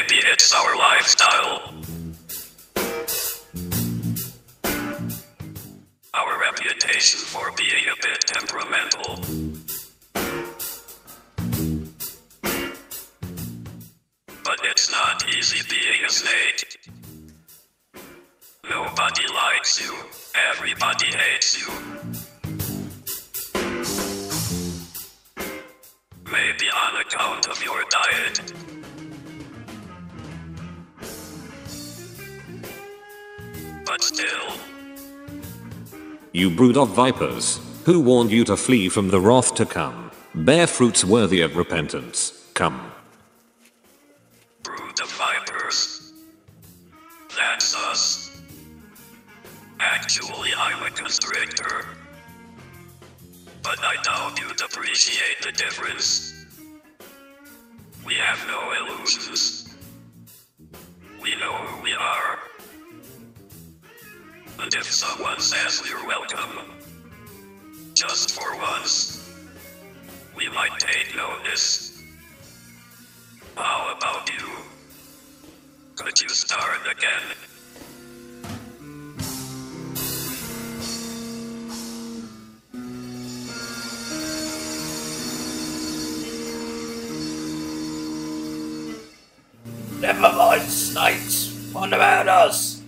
Maybe it's our lifestyle. Our reputation for being a bit temperamental. But it's not easy being a snake. Nobody likes you. Everybody hates you. Maybe on account of your diet. But still, You brood of vipers, who warned you to flee from the wrath to come? Bear fruits worthy of repentance. Come. brood of vipers. That's us. Actually, I'm a constrictor. But I doubt you'd appreciate the difference. We have no illusions. And if someone says we're welcome, just for once, we might take notice. How about you? Could you start again? Never mind, snakes. What about us?